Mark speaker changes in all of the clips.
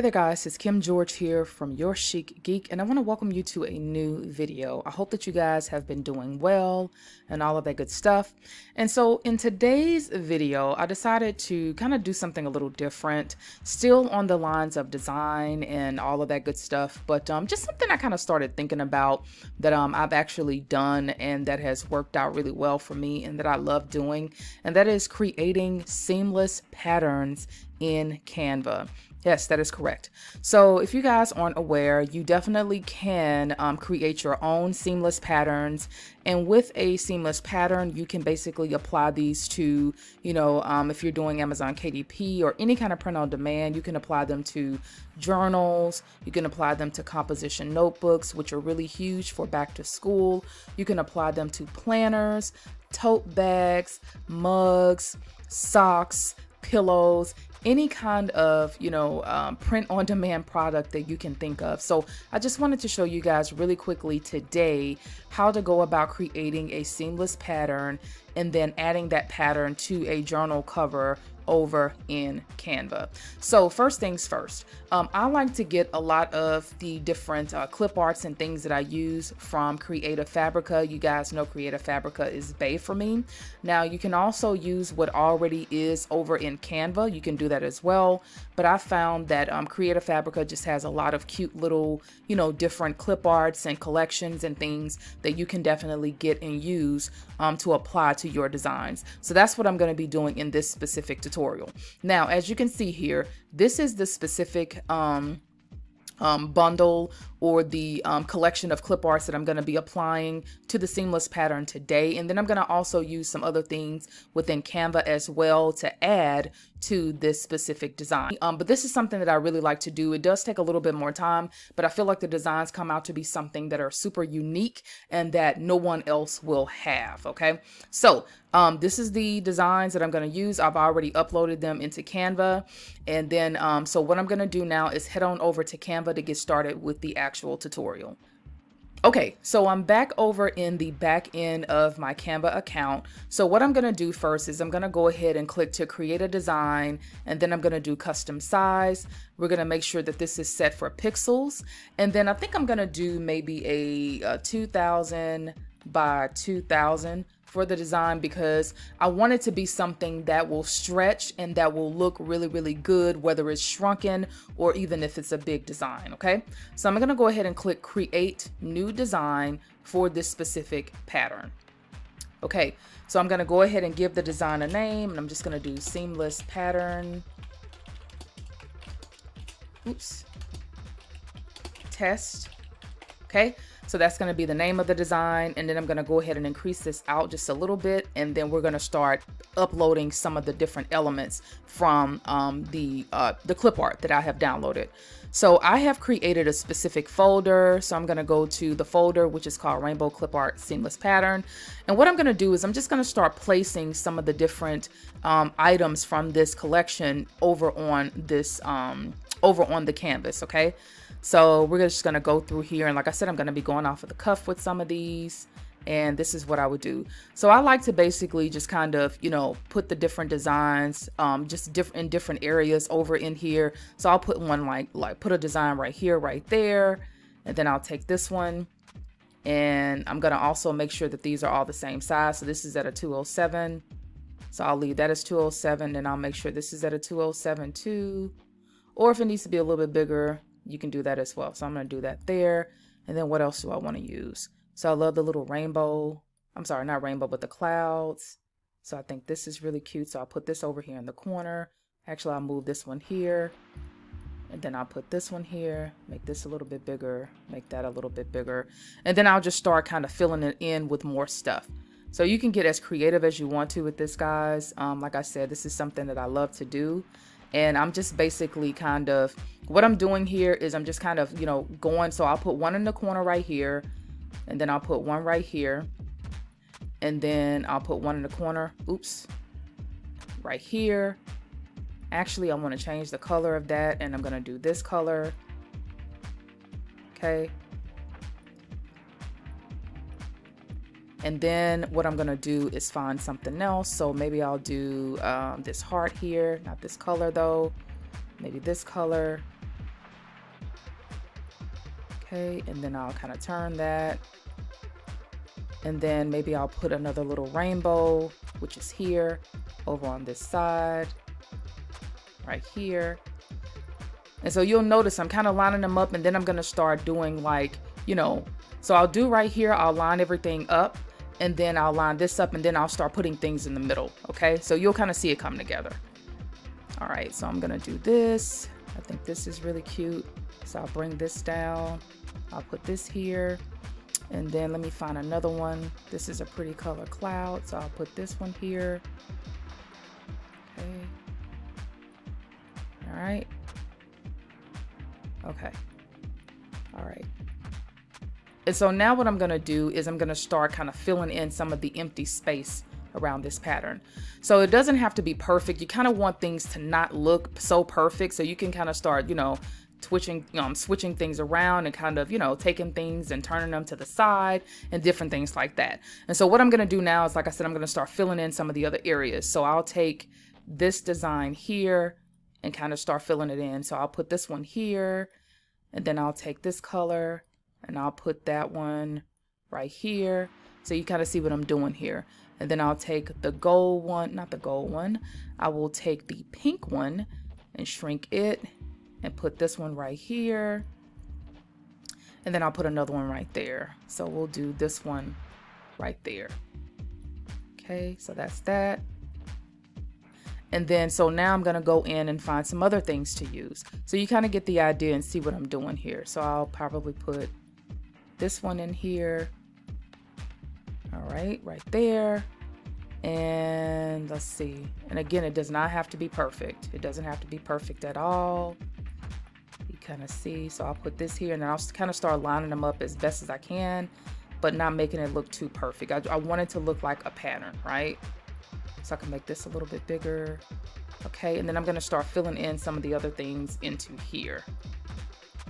Speaker 1: Hey there guys, it's Kim George here from Your Chic Geek and I want to welcome you to a new video. I hope that you guys have been doing well and all of that good stuff. And so in today's video, I decided to kind of do something a little different, still on the lines of design and all of that good stuff, but um, just something I kind of started thinking about that um, I've actually done and that has worked out really well for me and that I love doing, and that is creating seamless patterns in Canva. Yes, that is correct. So if you guys aren't aware, you definitely can um, create your own seamless patterns. And with a seamless pattern, you can basically apply these to, you know, um, if you're doing Amazon KDP or any kind of print on demand, you can apply them to journals. You can apply them to composition notebooks, which are really huge for back to school. You can apply them to planners, tote bags, mugs, socks, pillows, any kind of you know um, print on demand product that you can think of. So i just wanted to show you guys really quickly today how to go about creating a seamless pattern and then adding that pattern to a journal cover over in Canva. So first things first, um, I like to get a lot of the different uh, clip arts and things that I use from Creative Fabrica. You guys know Creative Fabrica is Bay for me. Now you can also use what already is over in Canva. You can do that as well. But I found that um, Creative Fabrica just has a lot of cute little, you know, different clip arts and collections and things that you can definitely get and use um, to apply to your designs. So that's what I'm going to be doing in this specific tutorial. Now, as you can see here, this is the specific um, um, bundle or the um, collection of clip arts that I'm going to be applying to the seamless pattern today. And then I'm going to also use some other things within Canva as well to add to this specific design. Um, but this is something that I really like to do. It does take a little bit more time, but I feel like the designs come out to be something that are super unique and that no one else will have. Okay. So um, this is the designs that I'm going to use. I've already uploaded them into Canva. And then, um, so what I'm going to do now is head on over to Canva to get started with the actual tutorial. Okay, so I'm back over in the back end of my Canva account. So what I'm gonna do first is I'm gonna go ahead and click to create a design and then I'm gonna do custom size. We're gonna make sure that this is set for pixels. And then I think I'm gonna do maybe a, a 2000 by 2000 for the design because I want it to be something that will stretch and that will look really, really good, whether it's shrunken or even if it's a big design, okay? So I'm gonna go ahead and click create new design for this specific pattern. Okay, so I'm gonna go ahead and give the design a name and I'm just gonna do seamless pattern. Oops. Test. Okay, so that's going to be the name of the design. And then I'm going to go ahead and increase this out just a little bit. And then we're going to start uploading some of the different elements from um, the, uh, the clip art that I have downloaded. So I have created a specific folder. So I'm going to go to the folder, which is called Rainbow Clip Art Seamless Pattern. And what I'm going to do is I'm just going to start placing some of the different um, items from this collection over on this, um, over on the canvas. Okay. So we're just going to go through here. And like I said, I'm going to be going off of the cuff with some of these. And this is what I would do. So I like to basically just kind of, you know, put the different designs um, just different in different areas over in here. So I'll put one like, like put a design right here, right there. And then I'll take this one and I'm going to also make sure that these are all the same size. So this is at a 207. So I'll leave that as 207 and I'll make sure this is at a 207 too. Or if it needs to be a little bit bigger, you can do that as well. So I'm to do that there. And then what else do I want to use? So I love the little rainbow. I'm sorry, not rainbow, but the clouds. So I think this is really cute. So I'll put this over here in the corner. Actually, I'll move this one here. And then I'll put this one here, make this a little bit bigger, make that a little bit bigger. And then I'll just start kind of filling it in with more stuff. So you can get as creative as you want to with this, guys. Um, like I said, this is something that I love to do and I'm just basically kind of what I'm doing here is I'm just kind of you know going so I'll put one in the corner right here and then I'll put one right here. And then I'll put one in the corner. Oops. Right here. Actually I want to change the color of that and I'm gonna do this color. Okay. And then what I'm gonna do is find something else. So maybe I'll do um, this heart here, not this color though, maybe this color. Okay, and then I'll kind of turn that. And then maybe I'll put another little rainbow, which is here, over on this side, right here. And so you'll notice I'm kind of lining them up and then I'm going to start doing like, you know, so I'll do right here, I'll line everything up and then I'll line this up and then I'll start putting things in the middle. Okay, so you'll kind of see it come together. All right, so I'm gonna do this. I think this is really cute. So I'll bring this down. I'll put this here. And then let me find another one. This is a pretty color cloud. So I'll put this one here. Okay. All right. Okay. All right. And so now what I'm gonna do is I'm gonna start kind of filling in some of the empty space around this pattern. So it doesn't have to be perfect. You kind of want things to not look so perfect. So you can kind of start, you know, switching, you um, know, switching things around and kind of, you know, taking things and turning them to the side and different things like that. And so what I'm going to do now is, like I said, I'm going to start filling in some of the other areas. So I'll take this design here and kind of start filling it in. So I'll put this one here and then I'll take this color and I'll put that one right here. So you kind of see what I'm doing here. And then I'll take the gold one, not the gold one. I will take the pink one and shrink it and put this one right here. And then I'll put another one right there. So we'll do this one right there. Okay, so that's that. And then, so now I'm gonna go in and find some other things to use. So you kind of get the idea and see what I'm doing here. So I'll probably put this one in here all right, right there. And let's see. And again, it does not have to be perfect. It doesn't have to be perfect at all. Kind of see. So I'll put this here and I'll kind of start lining them up as best as I can, but not making it look too perfect. I, I want it to look like a pattern, right? So I can make this a little bit bigger. Okay, and then I'm gonna start filling in some of the other things into here.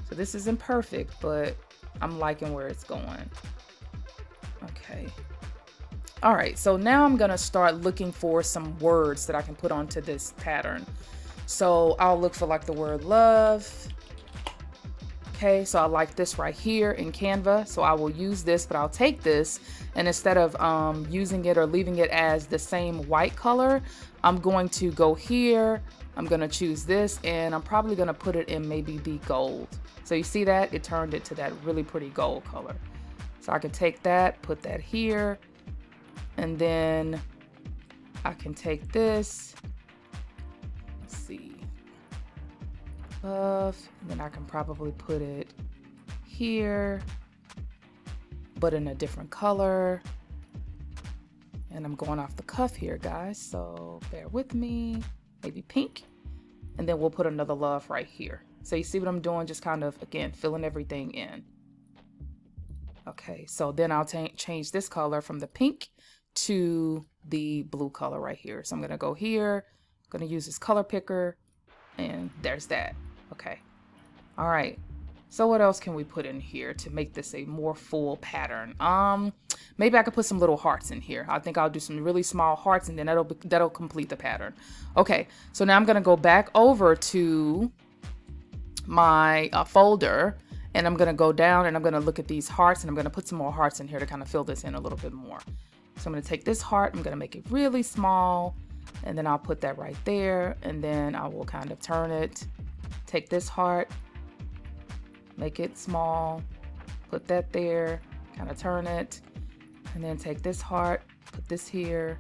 Speaker 1: So this isn't perfect, but I'm liking where it's going. Okay. All right, so now I'm gonna start looking for some words that I can put onto this pattern. So I'll look for like the word love. Okay, so I like this right here in Canva. So I will use this, but I'll take this and instead of um, using it or leaving it as the same white color, I'm going to go here. I'm gonna choose this and I'm probably gonna put it in maybe the gold. So you see that? It turned it to that really pretty gold color. So I can take that, put that here, and then I can take this, let's see, above, and then I can probably put it here, but in a different color. And I'm going off the cuff here, guys, so bear with me. Maybe pink. And then we'll put another love right here. So you see what I'm doing? Just kind of, again, filling everything in. Okay, so then I'll change this color from the pink to the blue color right here. So I'm gonna go here, I'm gonna use this color picker, and there's that. Okay, all right. So what else can we put in here to make this a more full pattern? Um, maybe I could put some little hearts in here. I think I'll do some really small hearts and then that'll, that'll complete the pattern. Okay, so now I'm gonna go back over to my uh, folder and I'm gonna go down and I'm gonna look at these hearts and I'm gonna put some more hearts in here to kind of fill this in a little bit more. So I'm gonna take this heart, I'm gonna make it really small and then I'll put that right there and then I will kind of turn it, take this heart, make it small, put that there, kind of turn it, and then take this heart, put this here,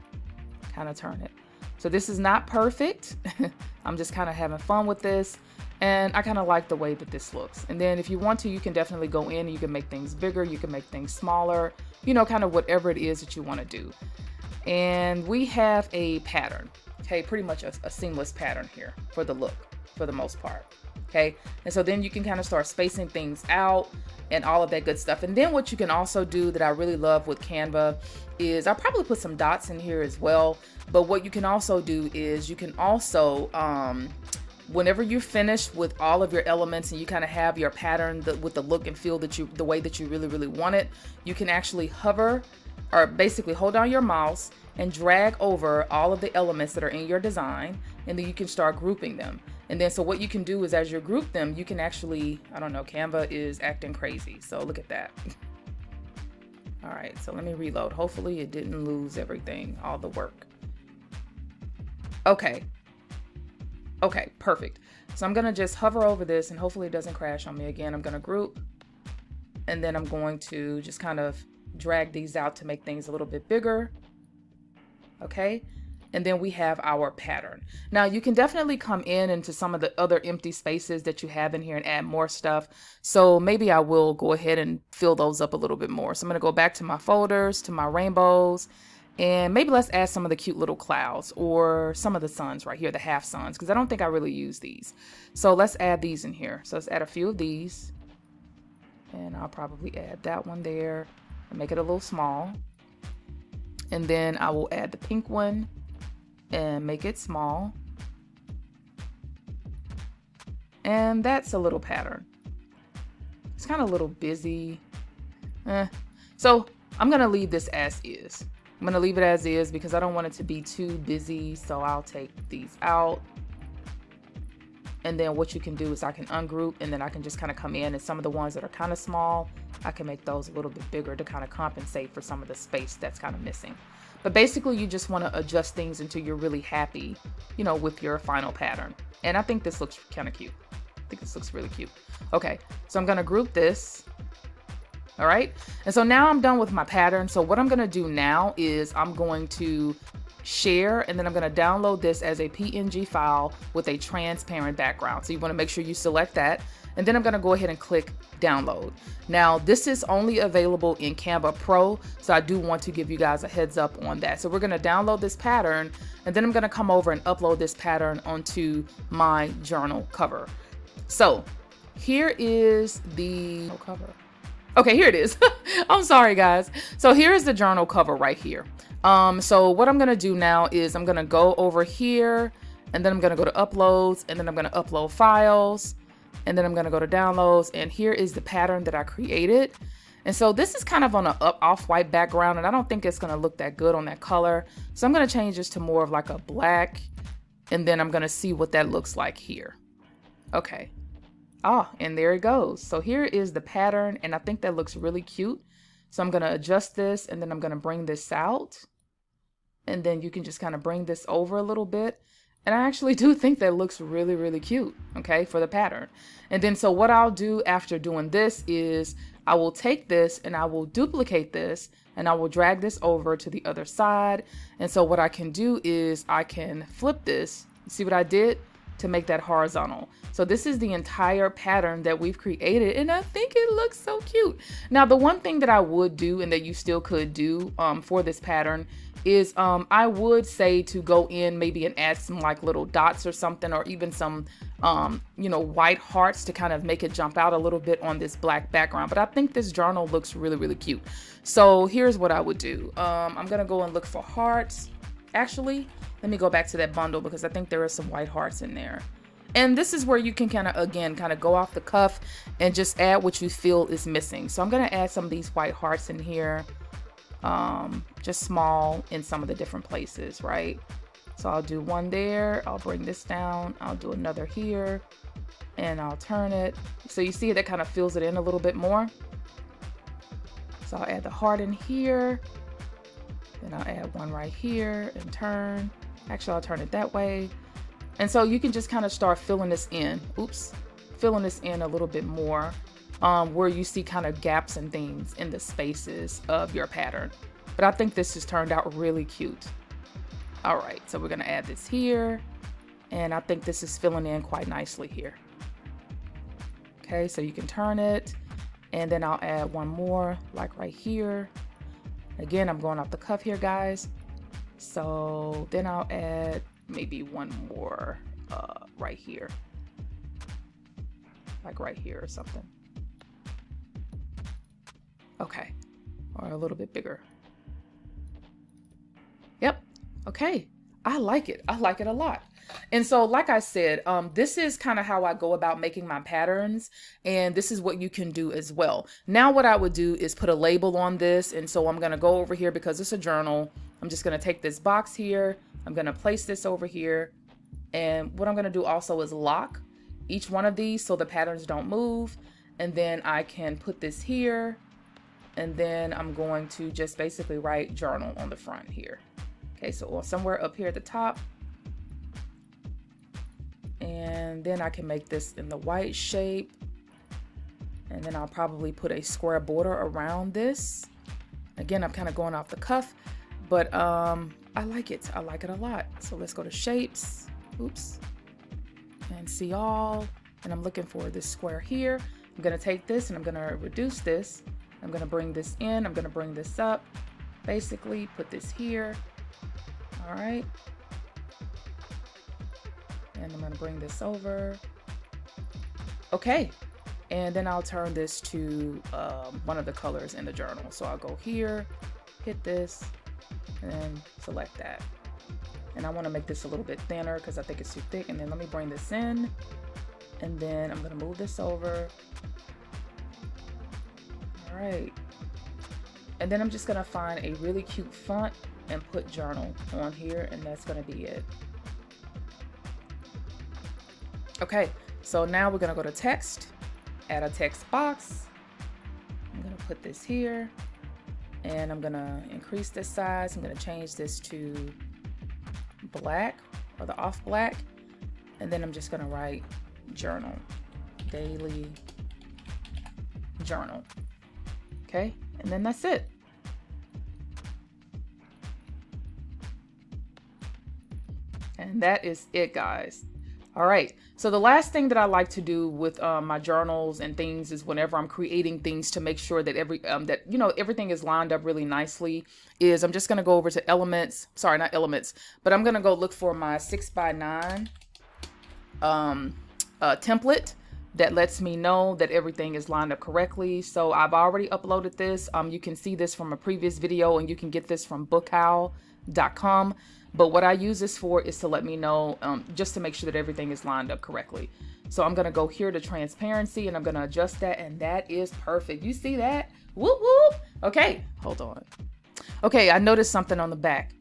Speaker 1: kind of turn it. So this is not perfect. I'm just kind of having fun with this. And I kind of like the way that this looks. And then if you want to, you can definitely go in and you can make things bigger, you can make things smaller, you know, kind of whatever it is that you want to do. And we have a pattern, okay, pretty much a, a seamless pattern here for the look, for the most part, okay? And so then you can kind of start spacing things out and all of that good stuff. And then what you can also do that I really love with Canva is I'll probably put some dots in here as well. But what you can also do is you can also, um, whenever you're finished with all of your elements and you kind of have your pattern the, with the look and feel that you the way that you really really want it you can actually hover or basically hold down your mouse and drag over all of the elements that are in your design and then you can start grouping them And then so what you can do is as you group them, you can actually, I don't know, Canva is acting crazy. So look at that. all right, so let me reload. Hopefully it didn't lose everything, all the work. Okay. Okay, perfect. So I'm gonna just hover over this and hopefully it doesn't crash on me again. I'm gonna group and then I'm going to just kind of drag these out to make things a little bit bigger. Okay. And then we have our pattern. Now you can definitely come in into some of the other empty spaces that you have in here and add more stuff. So maybe I will go ahead and fill those up a little bit more. So I'm gonna go back to my folders, to my rainbows, and maybe let's add some of the cute little clouds or some of the suns right here, the half suns, because I don't think I really use these. So let's add these in here. So let's add a few of these. And I'll probably add that one there and make it a little small. And then I will add the pink one and make it small. And that's a little pattern. It's kind of a little busy. Eh. So I'm to leave this as is. I'm to leave it as is because I don't want it to be too busy. So I'll take these out. And then what you can do is I can ungroup and then I can just kind of come in and some of the ones that are kind of small, I can make those a little bit bigger to kind of compensate for some of the space that's kind of missing. But basically you just want to adjust things until you're really happy, you know, with your final pattern. And I think this looks kind of cute. I think this looks really cute. Okay, so I'm going to group this. All right. And so now I'm done with my pattern. So what I'm going to do now is I'm going to share, and then I'm going to download this as a PNG file with a transparent background. So you want to make sure you select that. And then I'm going to go ahead and click download. Now, this is only available in Canva Pro, so I do want to give you guys a heads up on that. So we're going to download this pattern, and then I'm going to come over and upload this pattern onto my journal cover. So here is the cover. Okay, here it is. I'm sorry, guys. So here's the journal cover right here. Um, so what I'm gonna do now is I'm gonna go over here and then I'm gonna go to uploads and then I'm gonna upload files and then I'm gonna go to downloads and here is the pattern that I created. And so this is kind of on an up off-white background and I don't think it's gonna look that good on that color. So I'm gonna change this to more of like a black and then I'm gonna see what that looks like here. Okay. Ah, and there it goes. So here is the pattern and I think that looks really cute. So I'm gonna adjust this and then I'm gonna bring this out and then you can just kind of bring this over a little bit. And I actually do think that looks really, really cute, okay, for the pattern. And then so what I'll do after doing this is I will take this and I will duplicate this and I will drag this over to the other side. And so what I can do is I can flip this. See what I did? To make that horizontal. So this is the entire pattern that we've created and I think it looks so cute. Now the one thing that I would do and that you still could do um, for this pattern is um, I would say to go in maybe and add some like little dots or something or even some um, you know white hearts to kind of make it jump out a little bit on this black background but I think this journal looks really really cute so here's what I would do um, I'm gonna go and look for hearts actually let me go back to that bundle because I think there are some white hearts in there and this is where you can kind of again kind of go off the cuff and just add what you feel is missing so I'm gonna add some of these white hearts in here um, just small in some of the different places, right? So I'll do one there, I'll bring this down, I'll do another here, and I'll turn it. So you see that kind of fills it in a little bit more. So I'll add the heart in here, then I'll add one right here and turn. Actually, I'll turn it that way. And so you can just kind of start filling this in. Oops, filling this in a little bit more um, where you see kind of gaps and things in the spaces of your pattern. But I think this has turned out really cute. All right, so we're gonna add this here. And I think this is filling in quite nicely here. Okay, so you can turn it. And then I'll add one more, like right here. Again, I'm going off the cuff here, guys. So then I'll add maybe one more uh, right here. Like right here or something. Okay, or a little bit bigger. Yep, okay. I like it. I like it a lot. And so, like I said, um, this is kind of how I go about making my patterns, and this is what you can do as well. Now, what I would do is put a label on this, and so I'm going to go over here because it's a journal. I'm just going to take this box here. I'm going to place this over here, And what I'm gonna do also is lock each one of these so the patterns don't move. And then I can put this here. And then I'm going to just basically write journal on the front here. Okay, so somewhere up here at the top. And then I can make this in the white shape. And then I'll probably put a square border around this. Again, I'm kind of going off the cuff, but um, I like it. I like it a lot. So let's go to shapes. Oops. And see all. And I'm looking for this square here. I'm going to take this and I'm going to reduce this. I'm going to bring this in. I'm going to bring this up. Basically, put this here. All right. And I'm to bring this over. Okay. And then I'll turn this to um, one of the colors in the journal. So I'll go here, hit this, and select that. And I want to make this a little bit thinner because I think it's too thick. And then let me bring this in. And then I'm to move this over. All right. And then I'm just to find a really cute font and put journal on here. And that's going to be it. Okay, so now we're going to go to text, add a text box. I'm going to put this here and I'm going to increase this size. I'm going to change this to black or the off black. And then I'm just going to write journal, daily journal. Okay, and then that's it. And that is it, guys. All right. So the last thing that I like to do with um, my journals and things is whenever I'm creating things to make sure that every um, that you know everything is lined up really nicely is I'm just gonna go over to elements. Sorry, not elements, but I'm gonna go look for my six by nine um, uh, template that lets me know that everything is lined up correctly. So I've already uploaded this. Um, you can see this from a previous video, and you can get this from bookow.com. But what I use this for is to let me know, um, just to make sure that everything is lined up correctly. So I'm gonna go here to transparency and I'm gonna adjust that and that is perfect. You see that? Whoop whoop. Okay, hold on. Okay, I noticed something on the back.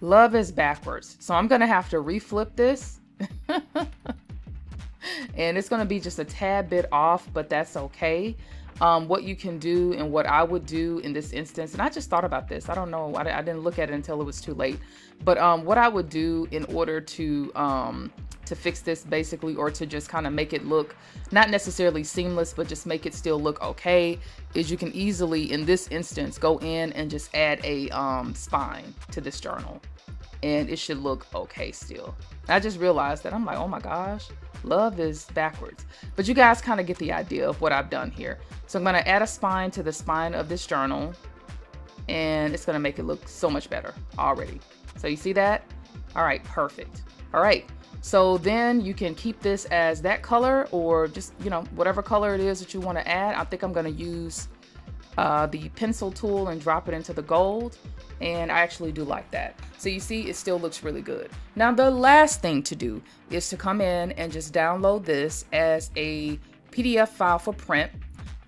Speaker 1: Love is backwards. So I'm gonna have to reflip this. and it's gonna be just a tad bit off, but that's okay um, what you can do and what I would do in this instance. And I just thought about this. I don't know. I, I didn't look at it until it was too late. But um, what I would do in order to um, to fix this basically or to just kind of make it look not necessarily seamless but just make it still look okay is you can easily in this instance go in and just add a um, spine to this journal and it should look okay still. I just realized that I'm like, oh my gosh, love is backwards. But you guys kind of get the idea of what I've done here. So I'm gonna add a spine to the spine of this journal and it's gonna make it look so much better already. So you see that? All right, perfect. All right, so then you can keep this as that color or just, you know, whatever color it is that you wanna add. I think I'm gonna use uh, the pencil tool and drop it into the gold and I actually do like that. So you see, it still looks really good. Now, the last thing to do is to come in and just download this as a PDF file for print.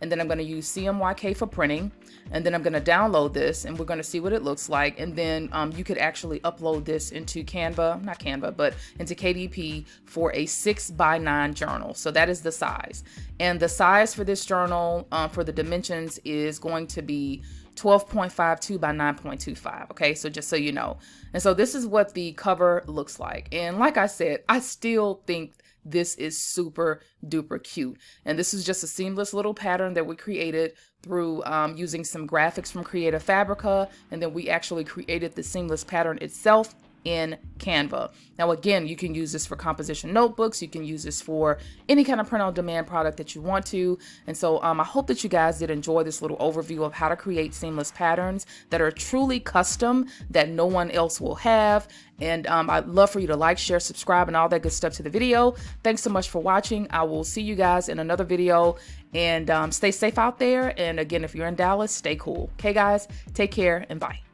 Speaker 1: And then I'm going to use CMYK for printing. And then I'm going to download this and we're going to see what it looks like. And then um, you could actually upload this into Canva, not Canva, but into KDP for a six by nine journal. So that is the size. And the size for this journal uh, for the dimensions is going to be 12.52 by 9.25. Okay, so just so you know. And so this is what the cover looks like. And like I said, I still think this is super duper cute. And this is just a seamless little pattern that we created through um, using some graphics from Creative Fabrica. And then we actually created the seamless pattern itself in Canva. Now, again, you can use this for composition notebooks. You can use this for any kind of print on demand product that you want to. And so um, I hope that you guys did enjoy this little overview of how to create seamless patterns that are truly custom that no one else will have. And um, I'd love for you to like, share, subscribe, and all that good stuff to the video. Thanks so much for watching. I will see you guys in another video. And um, stay safe out there. And again, if you're in Dallas, stay cool. Okay, guys, take care and bye.